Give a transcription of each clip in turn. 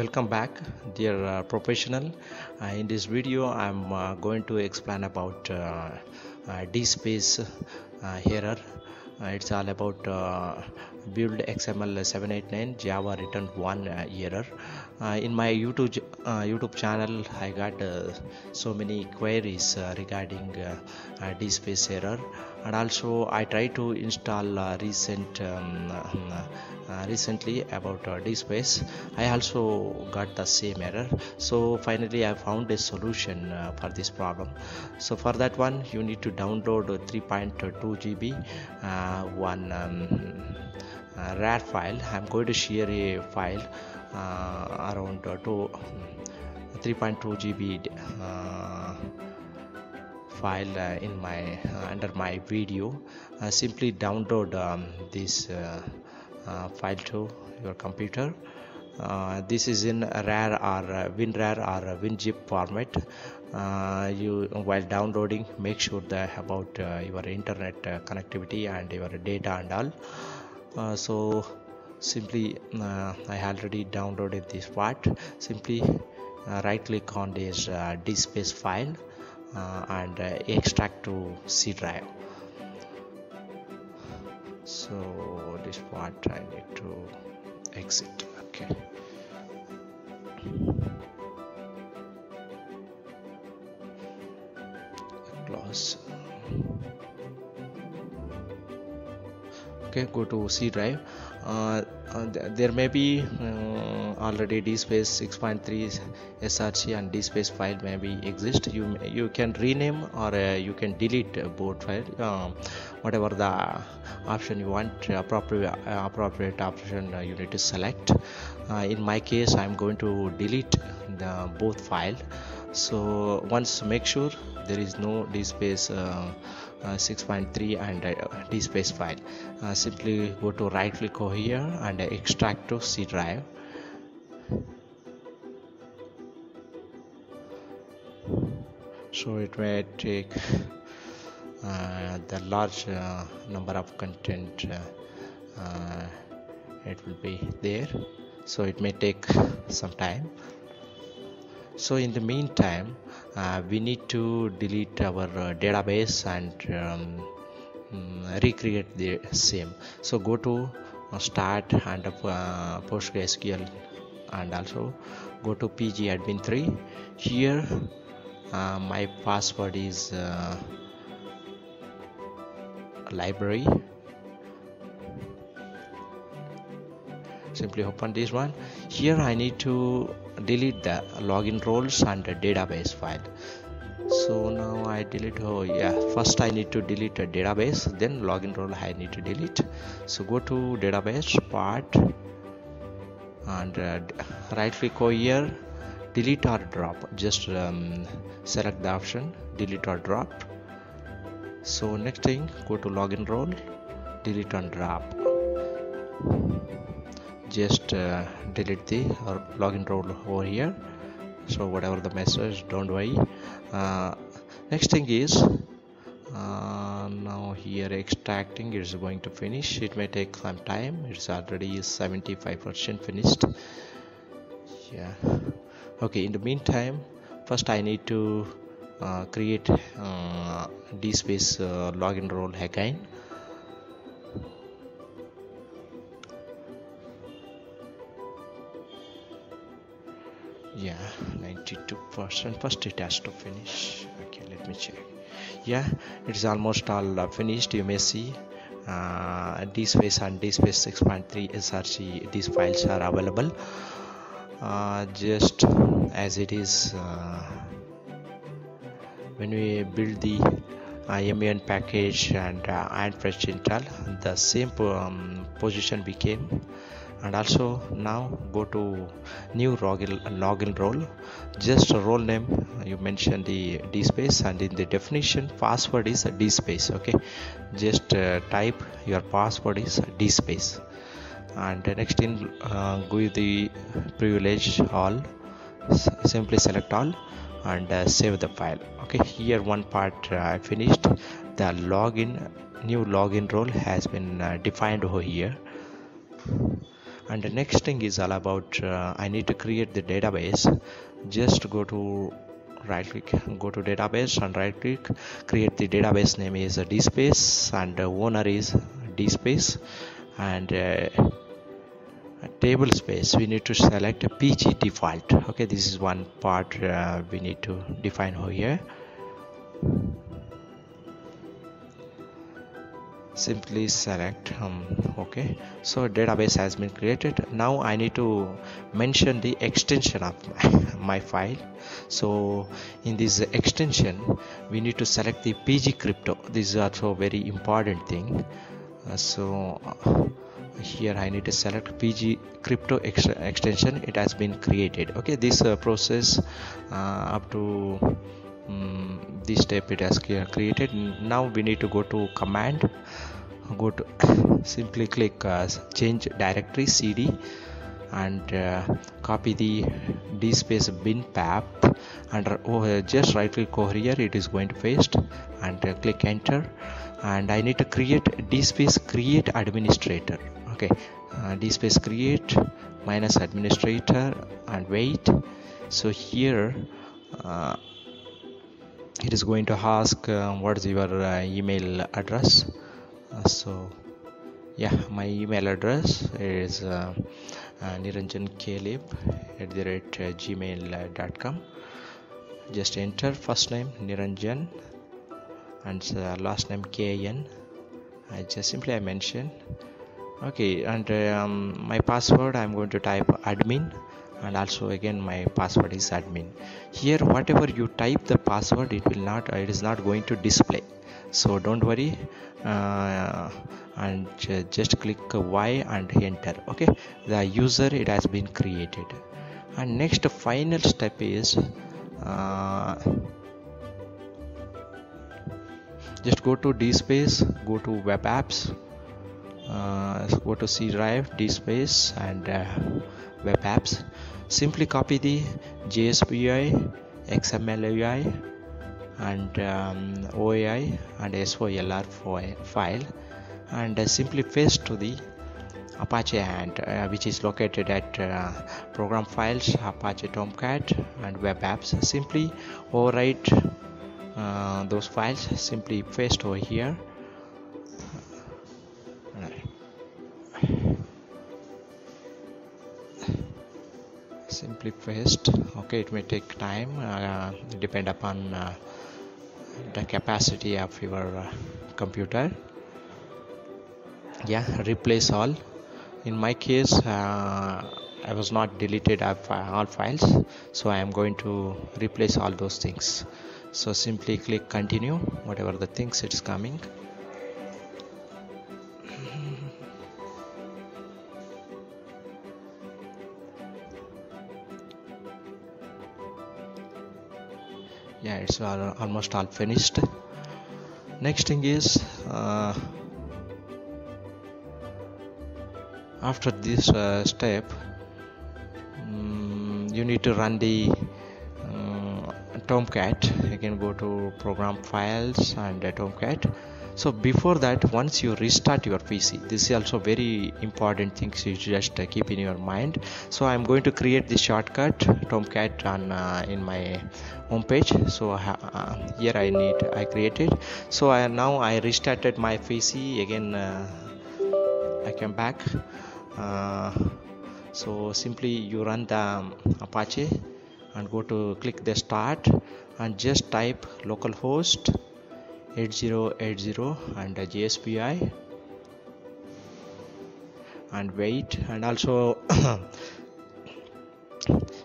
welcome back dear uh, professional. Uh, in this video i'm uh, going to explain about uh, uh, dspace uh, error it's all about build xml 789 java return one uh, error in my youtube youtube channel i got so many queries regarding dspace error and also i try to install uh, recent um, uh, uh, recently about uh, dspace i also got the same error. So finally i found a solution uh, for this problem. So for that one you need to download uh, 3.2 gb uh, one um, rar file. I'm going to share a file around uh, two, 3.2 gb file uh, in my uh, under my video uh, simply download um, this file to your computer. Uh, this is in rar or uh, winrar or uh, winzip format. Uh, you while downloading make sure that about your internet connectivity and your data and all. So simply i already downloaded this part. Simply right click on this dspace file and uh, extract to c drive. So this part i need to exit okay. Close okay go to c drive. Uh, uh, there may be uh, already dspace 6.3 src and dspace file maybe exist. You you can rename or uh, you can delete both file um, whatever the option you want appropriate appropriate option you need to select. In my case i'm going to delete the both file. So once make sure there is no dspace uh, 6.3 and uh, dspace file. Uh, simply go to right click over here and extract to c drive. So it may take uh, the large uh, number of content uh, uh, it will be there. So it may take some time. So in the meantime uh, we need to delete our uh, database and um, mm, recreate the same. So go to uh, start and uh, postgresql and also go to pgadmin3 here uh, my password is uh, library simply open this one. Here i need to delete the login roles and the database file. So now i delete oh yeah first i need to delete a database then login role i need to delete. So go to database part and uh, right click over here delete or drop. Just um, select the option delete or drop. So next thing go to login role delete and drop just uh, delete the uh, login role over here. So whatever the message don't worry. Uh, next thing is uh, now here extracting is going to finish. It may take some time. It's already 75 percent finished. Yeah. Okay in the meantime first i need to uh, create uh, dspace uh, login role again yeah 92 percent first it has to finish. Okay let me check. Yeah it's almost all uh, finished you may see. Uh, dspace and dspace 6.3 src these files are available. Uh, just as it is uh, when we build the IMUN package and uh, and fresh install the same um, position became and also now go to new login login role. Just a role name you mention the dspace and in the definition password is dspace okay? Just uh, type your password is dspace. And next in uh, give the privilege all. S- simply select all and uh, save the file okay? Here one part uh, i finished. The login new login role has been uh, defined over here and the next thing is all about uh, I need to create the database. Just go to right click go to database and right click create the database name is a dspace and owner is dspace and uh, table space we need to select a pg default okay this is one part uh, we need to define over here simply select um, okay. So database has been created. Now I need to mention the extension of my, file. So in this extension we need to select the PG crypto. This is also a very important thing. Uh, so uh, here I need to select PG crypto ex extension. It has been created. Okay this uh, process uh, up to um, this step it has created. Now we need to go to command go to simply click uh, change directory cd and uh, copy the dspace bin path. And oh, just right click over here it is going to paste and uh, click enter. And I need to create dspace create administrator. Okay uh, dspace create minus administrator and wait. So here uh, it is going to ask uh, what is your uh, email address? uh, so yeah my email address is uh, uh, at the rate uh, gmail.com just enter first name niranjan and uh, last name kan i just simply i mention. Okay and um, my password i'm going to type admin and also again my password is admin. Here whatever you type the password it will not it is not going to display. So don't worry. Uh, and just click y and enter okay? The user it has been created. And next final step is uh, just go to dspace go to web apps uh, go to c drive dspace and uh, web apps. Simply copy the JSPUI, XML and um, OAI and SOLR file. And uh, simply paste to the Apache and uh, which is located at uh, program files Apache Tomcat and web apps. Simply overwrite uh, those files. Simply paste over here simply paste okay it may take time uh, depend upon uh, the capacity of your uh, computer. Yeah replace all. In my case uh, I was not deleted all files so I am going to replace all those things. So simply click continue whatever the things it's coming yeah it's almost all finished. Next thing is uh, after this uh, step um, you need to run the uh, tomcat. You can go to program files and uh, tomcat so before that once you restart your pc this is also very important things you just uh, keep in your mind. So i'm going to create the shortcut tomcat on uh, in my home page so uh, here i need i created. So i now i restarted my pc again uh, i came back. Uh, so simply you run the um, apache and go to click the start and just type localhost 8080 and JSPUI and wait and also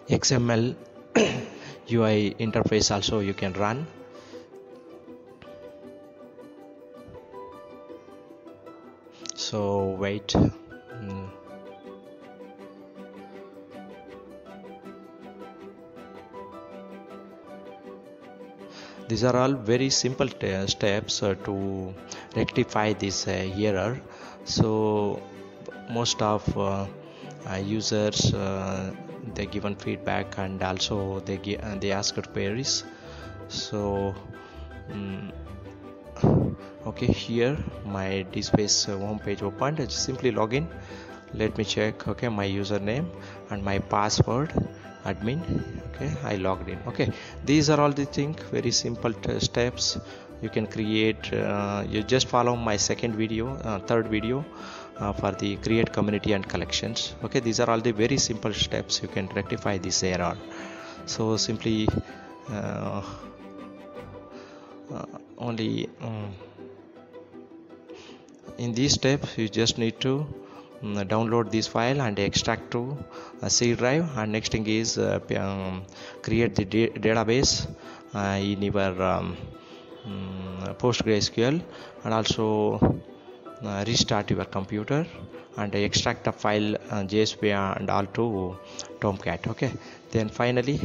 XML UI interface also you can run. So wait these are all very simple steps uh, to rectify this uh, error. So most of uh, users they given feedback and also they they asked queries. So um, okay here my dspace home page opened. I just simply log in. Let me check okay my username and my password admin okay i logged in. Okay these are all the things very simple steps. You can create uh, you just follow my second video uh, third video uh, for the create community and collections. Okay these are all the very simple steps. You can rectify this error. So simply uh, uh, only um, in these steps you just need to download this file and extract to a C drive. And next thing is uh, um, create the da database uh, in your um, um, PostgreSQL. And also uh, restart your computer and extract the file uh, JSP and all to Tomcat. Okay. Then finally